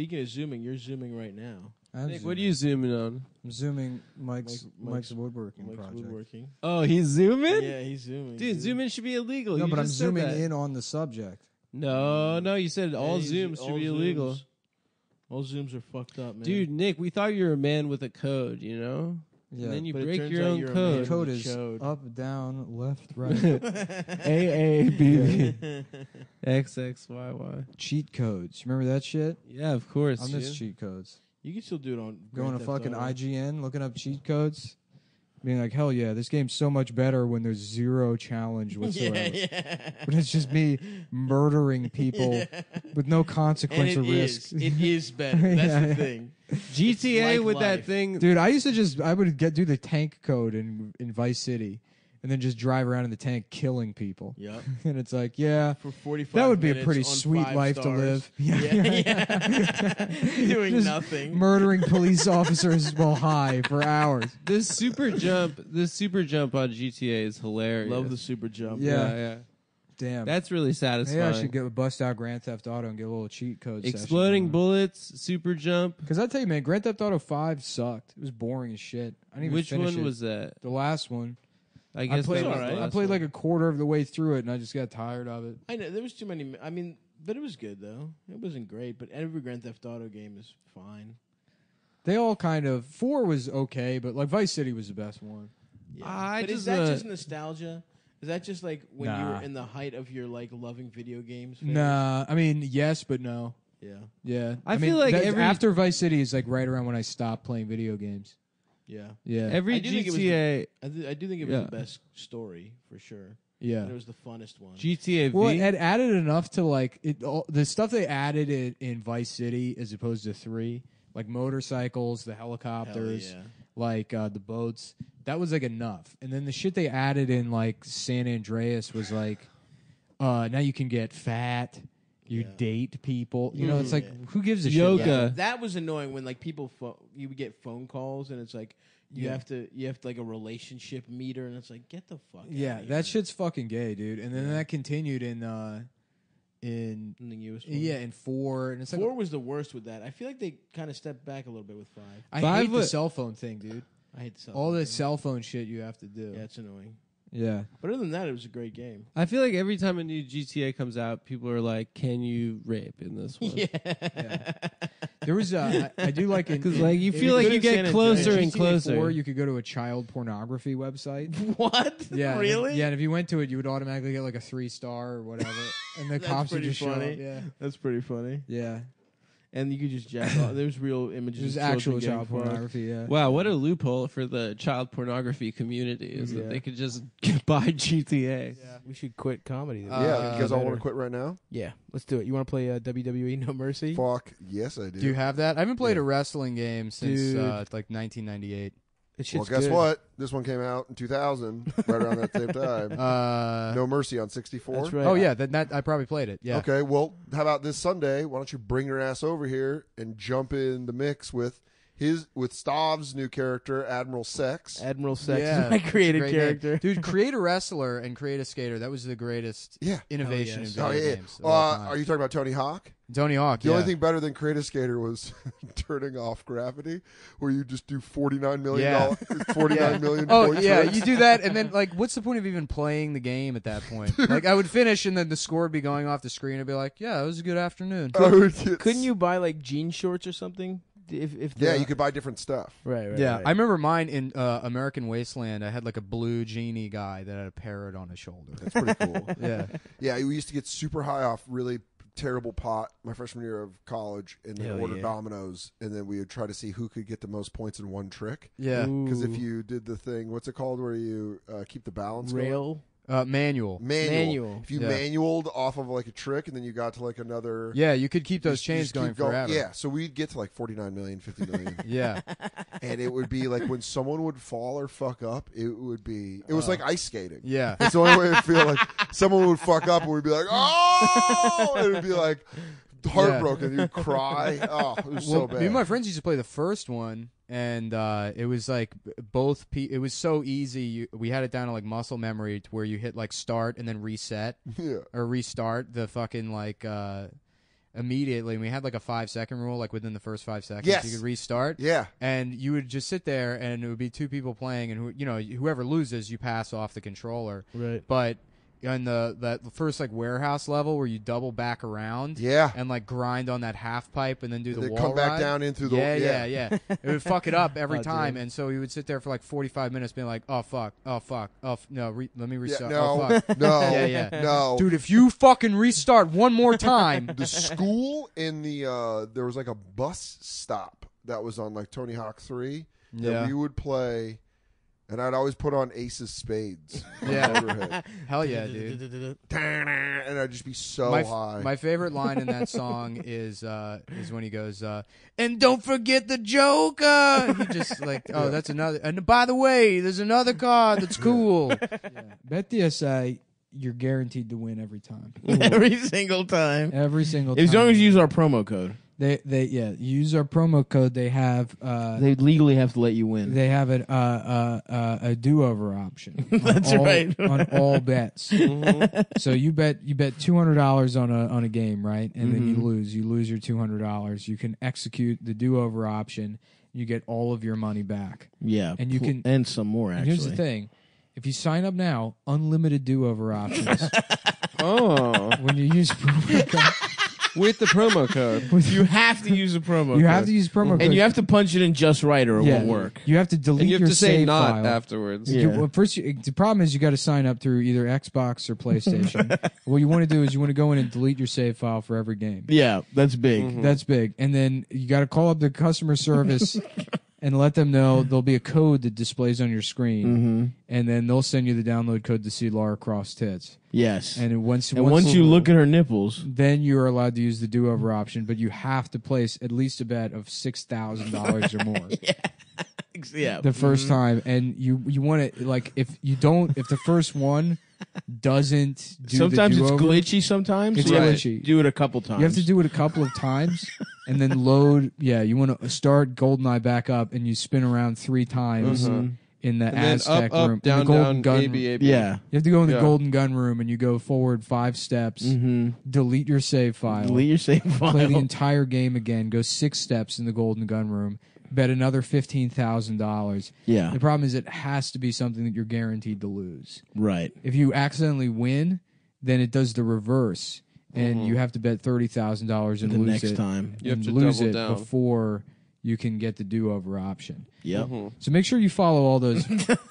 Speaking of zooming, you're zooming right now. I'm Nick, what are you zooming on? I'm zooming Mike's Mike- Mike's, Mike's- woodworking Mike's project. woodworking. Oh, he's zooming. Yeah, he's zooming. Dude, zooming should be illegal. No, You but I'm just said zooming that. in on the subject. No, no, you said Yeah, all he's- zooms should all be illegal. zooms- All zooms are fucked up, man. Dude, Nick, we thought you were a man with a code, you know? Yeah. And then you But it break turns your out own you're a the man. code. code is chode. up, down, left, right. A A B B X X Y Y. cheat codes. You remember that shit? Yeah, of course. I miss dude. cheat codes. You can still do it on Going Grand to Theft fucking Auto. IGN, looking up cheat codes, being like, hell yeah, this game's so much better when there's zero challenge whatsoever. Yeah, yeah. But it's just me murdering people with no and consequence it or is. risk. It is better. That's Yeah, the yeah. thing. GTA like with that thing. Dude, I used to just I would get do the tank code in in Vice City, and then just drive around in the tank killing people. Yep. And it's like, yeah, For 45 that would be a pretty sweet five life to stars. live. Yeah, yeah. Doing Just nothing. Murdering police officers while high for hours. This super jump, this super jump on GTA is hilarious. Love the super jump. Yeah. yeah, yeah. Damn. That's really satisfying. Maybe I should go bust out Grand Theft Auto and get a little cheat code. Exploding bullets, super jump. Because I tell you, man, Grand Theft Auto Five sucked. It was boring as shit. I didn't even Which finish one it. was that? the last one? I I guess played. that alright. I played like a quarter of the way through it, and I just got tired of it. I know there was too many. I mean, but it was good though. It wasn't great, but every Grand Theft Auto game is fine. They all kind of four was okay, but like Vice City was the best one. Yeah. I but just, is that uh, just nostalgia? Is that just like when you Nah. were in the height of your like loving video games? phase? Nah, I mean yes, but no. Yeah. Yeah, I mean, feel like that- every- after Vice City is like right around when I stopped playing video games. Yeah. Yeah, Every I do think it was the- GTA, I, th- I do think it was Yeah. the best story for sure. yeah. And it was the funnest one. GTA V. Well, it had added enough to like it. All, the stuff they added in, in Vice City as opposed to three, like motorcycles, the Hell helicopters, yeah. like uh, the boats. That was like enough. And then the shit they added in like San Andreas was like, uh, now you can get fat. You Yeah. date people. You know, it's like Yeah. who gives a Yoga. shit? Yeah, that was annoying when like people pho- you would get phone calls and it's like you Yeah. have to you have to, like a relationship meter and it's like get the fuck Yeah, outta that here. shit's fucking gay, dude. And then Yeah. that continued in uh, in in the newest one. yeah, in four. And it's like four was the worst with that. I feel like they kind of stepped back a little bit with five. I Five hate the wa- cell phone thing, dude. I hate cell All phone the thing. cell phone shit you have to do. Yeah, it's annoying. Yeah. But other than that, it was a great game. I feel like every time a new GTA comes out, people are like, "Can you rape in this one?" Yeah. There was uh, I, I do like in, Because like you feel like good you in San get Andreas. closer and GTA closer. 4, you could go to a child pornography website. what? Yeah, and- really? yeah, and if you went to it, you would automatically get like a three star or whatever, and the That's cops would pretty just show funny. up. Yeah, That's pretty funny. yeah. And you could just jack off. There's real images. There's actual child getting fucked. pornography. Yeah. Wow, what a loophole for the child pornography community is Yeah. that they could just buy GTA. Yeah. We should quit comedy. Uh, yeah, you guys all want to quit right now? yeah, let's do it. You want to play uh, WWE No Mercy? Fuck yes, I do. Do you have that? I haven't played Yeah. a wrestling game since uh, like 1998. It well, guess what? This one came out in 2000, right around that same time. Uh, no Mercy on 64. That's right. Oh yeah, that, that I probably played it. Yeah. Okay, well, how about this Sunday? Why don't you bring your ass over here and jump in the mix with his with Stav's new character, Admiral Sex. Admiral Sex Yeah, is my created Great name. character. dude. Create a wrestler and create a skater. That was the greatest Yeah. innovation yes. in Oh, video yeah. yeah. games. of Uh, are you talking about Tony Hawk? Tony Hawk? The yeah. only thing better than Create a Skater was turning off gravity, where you just do forty nine million Yeah. dollars, forty nine million. Oh yeah, tricks. you do that, and then like, what's the point of even playing the game at that point? like, I would finish, and then the score would be going off the screen. I'd be like, "Yeah, it was a good afternoon." Oh, Couldn't you buy like jean shorts or something? If if Yeah, you could buy different stuff. Right, right. yeah, right. I remember mine in uh, American Wasteland. I had like a blue genie guy that had a parrot on his shoulder. That's pretty cool. yeah, Yeah, we used to get super high off really terrible pot my freshman year of college, and then Hell order yeah. Domino's, and then we would try to see who could get the most points in one trick. yeah. Because if you did the thing, what's it called, where you uh, keep the balance going? rail Uh, manual. manual. Manual. If you Yeah. manualed off of like a trick, and then you got to like another. Yeah, you could keep those chains going going. forever. Yeah, so we'd get to like 49 million, 50 million. yeah. and it would be like when someone would fall or fuck up, it would be, it was like ice skating. Yeah. It's the only way I feel like someone would fuck up and we'd be like, oh, and it'd be like heartbroken. You'd cry. Oh, it was so bad. me and my friends used to play the first one, and uh, it was like both. Pe- it was so easy. You, we had it down to like muscle memory, to where you hit like start and then reset yeah. or restart the fucking like. Uh, immediately. And we had like a five second rule, like within the first five seconds, Yes. you could restart. Yeah. And you would just sit there, and it would be two people playing, and who, you know, whoever loses, you pass off the controller. Right. But in the that first like warehouse level where you double back around, Yeah. and like grind on that half pipe, and then do the They wall come back ride. down in through the yeah, yeah. yeah, yeah. It would fuck it up every Oh, time, dude. and so you would sit there for like forty five minutes, being like, "Oh fuck, oh fuck, oh f- no, re- let me Yeah, restart." no, oh fuck, no, Yeah, yeah. no. dude, if you fucking restart one more time, the school in the uh there was like a bus stop that was on like Tony Hawk 3 that Yeah. we would play and I'd always put on Ace's Spades. Yeah. Hell yeah, dude. and I'd just be so my, high. my favorite line in that song is uh, is when he goes, uh, "And don't forget the Joker." He just like, "Oh, that's another." And by the way, there's another card that's cool. Bet DSI, you're guaranteed to win every time. Every single time. Every single time. As long as you use our promo code, they they yeah use our promo code. They have uh they legally have to let you win. they have an, uh, uh, uh, a do over option. on That's all- right. on all bets. so you bet you bet two hundred dollars on a on a game, right? And then you Mhm. lose. You lose your two hundred dollars. You can execute the do over option. You get all of your money back. yeah, And you pl- can- and some more. Actually, here's the thing: if you sign up now, unlimited do over options Oh, when you use promo code. With the promo code. you have to use a promo. You code. have to use promo code. and you have to punch it in just right, or it yeah, won't work. You have to delete And you have your to say save not file. afterwards. Yeah. You- well, first, you, the problem is you got to sign up through either Xbox or PlayStation. what you want to do is you want to go in and delete your save file for every game. Yeah, that's big. Mhm. That's big. And then you got to call up the customer service and let them know there'll be a code that displays on your screen, Mm-hmm. and then they'll send you the download code to see Lara Croft tits. Yes, and, once And once once, you look at her nipples, then you are allowed to use the do-over option, but you have to place at least a bet of six thousand dollars or more yeah, yeah. the 1st time, and you you want to like if you don't if the first one doesn't do sometimes the it's glitchy. Sometimes It's you have to glitchy. Do it a couple times. You have to do it a couple of times and then load. Yeah, you want to start Goldeneye back up and you spin around three times Mhm. in the And then Aztec up, up, room. in down, the Golden down, Gun. A, B, A, B. Yeah. You have to go in the Yeah. Golden Gun room and you go forward five steps, Mm-hmm. delete your save file, Delete your save file. play the entire game again, go six steps in the Golden Gun room, bet another fifteen thousand dollars. yeah, The problem is it has to be something that you're guaranteed to lose. right. If you accidentally win, then it does the reverse, and you have to bet thirty thousand dollars and The lose next it. time. You have to lose it down. before you can get the do-over option. Yep. Mhm. So make sure you follow all those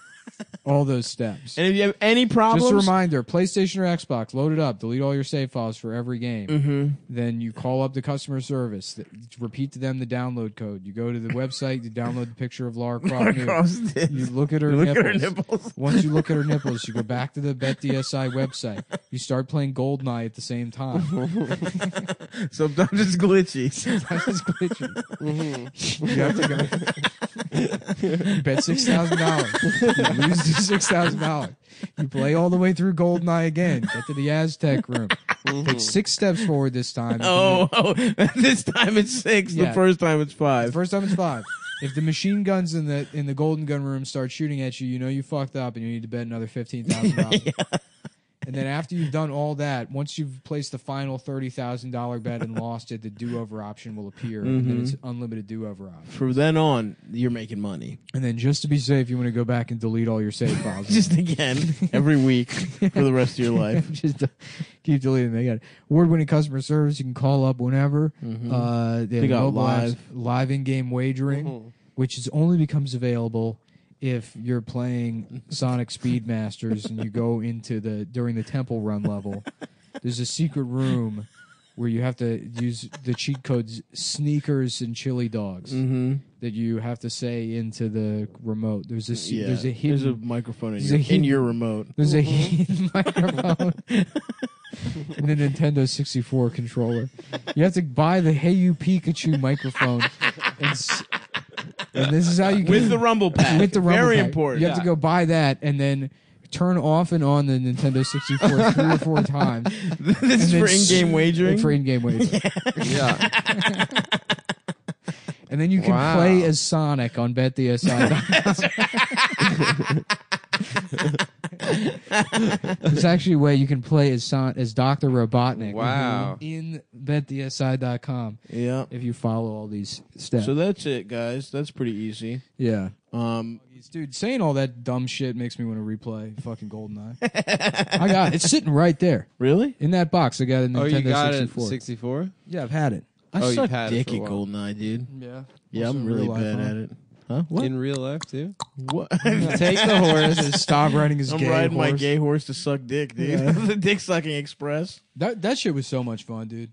all those steps. And if you have any problems, Just a reminder: PlayStation or Xbox, load it up, delete all your save files for every game. hmm Then you call up the customer service, th- repeat to them the download code. You go to the website, you download the picture of Lara Croft. nude. You look at her Look nipples. at her nipples. Once you look at her nipples, you go back to the BetDSI website. You start playing Goldeneye at the same time. Sometimes it's glitchy. Sometimes it's glitchy. You have to go. You bet six thousand dollars. You lose the six thousand dollars. You play all the way through Goldeneye again. Get to the Aztec room. Mm-hmm. Take six steps forward this time. Oh, oh, this time it's six. Yeah. The first time it's five. The first time it's five. If the machine guns in the in the golden gun room start shooting at you, you know you fucked up and you need to bet another fifteen thousand dollars. And then after you've done all that, once you've placed the final thirty thousand dollar bet and lost it, the do over option will appear, and then it's unlimited do over option. From then on, you're making money. And then just to be safe, you want to go back and delete all your save files. Just again every week for the rest of your life. just keep deleting. They got award-winning customer service. You can call up whenever. Mm-hmm. Uh, they, They got mobile apps, live. live in-game wagering, Mhm. which is only becomes available if you're playing Sonic Speedmasters and you go into the during the temple run level. There's a secret room where you have to use the cheat codes sneakers and chili dogs Mm-hmm. that you have to say into the remote. There's a Yeah. there's a hidden There's a microphone in your, a hidden- in your remote. there's a hidden microphone in the Nintendo 64 controller. You have to buy the Hey You Pikachu microphone, and, and this is how you get With the rumble pad. with the rumble Very pack. important. You have to go buy that and then turn off and on the Nintendo 64 three or four times this is for in-game wagering. For in-game wagering, Yeah. and then you can Wow. play as Sonic on BetDSI. There's actually a way you can play as Son- as Doctor Robotnik. Wow. In betdsi.com Yeah. if you follow all these steps. So that's it, guys. That's pretty easy. yeah. Um, Dude, saying all that dumb shit makes me want to replay fucking GoldenEye. I got it. It's sitting right there really? in that box. I got a Nintendo Oh, you got 64. it. 64. Yeah, I've had it. I Oh, you've suck had dick for a at while. GoldenEye, dude. Yeah. Yeah, Also I'm really real life, bad at it. Huh? What? In real life too. what? Take the horse. And stop riding his I'm gay riding my gay horse to suck dick, dude. the dick sucking express. That that shit was so much fun, dude.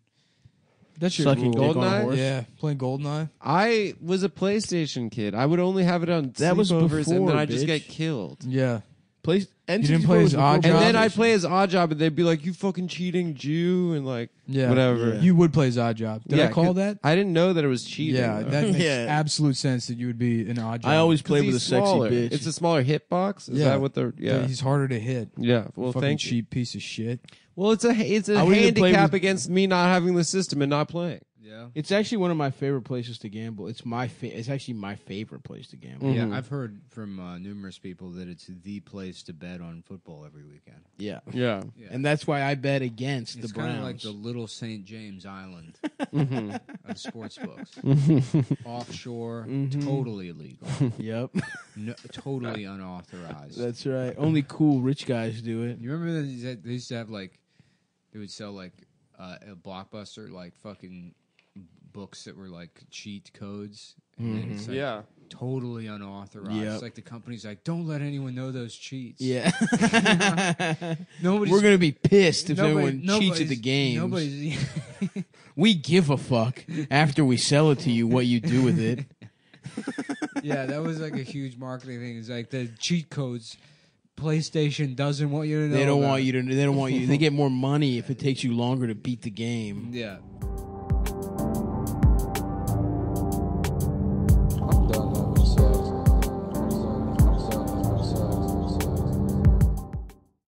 That your Sucking ruled. dick on a Goldeneye? horse. Yeah, playing GoldenEye. I was a PlayStation kid. I would only have it on That was sleepovers, and before, then I just bitch. get killed. Yeah. Play, N64 didn't play was as before Odd And Job? then I'd PlayStation. play as Oddjob, and they'd be like, "You fucking cheating Jew," and like Yeah. whatever. Yeah. You would play as Odd Job. Did I Yeah, call 'cause that? I didn't know that it was cheating. Yeah, though. that makes Yeah. absolute sense that you would be an Odd Job. I always 'Cause played with a sexy smaller. bitch. It's a smaller hitbox. Is Yeah. that what the yeah He's harder to hit. yeah? Well, Fucking thank you. cheap piece of shit. Well, it's a it's a I would even play handicap with- against me not having the system and not playing. Yeah. It's actually one of my favorite places to gamble. It's my fa- it's actually my favorite place to gamble. Yeah, I've heard from uh, numerous people that it's the place to bet on football every weekend. Yeah. Yeah. Yeah. And that's why I bet against it's the kind Browns. of like the little St. James Island Mhm. of sports books. Offshore, Mhm. totally illegal, yep. no, totally unauthorized. That's right. Only cool rich guys do it. you remember that that they used to have like they would sell like uh, a blockbuster like fucking books that were like cheat codes. And then it's like Yeah. totally unauthorized. Yep. Like the company's like, don't let anyone know those cheats. Yeah. nobody's We're gonna be pissed if nobody- anyone cheats at the. Nobody's We give a fuck after we sell it to you what you do with it. yeah, that was like a huge marketing thing. It's like the cheat codes. PlayStation doesn't want you to know. They don't about. want you to. They don't want you. They get more money if it takes you longer to beat the game. Yeah,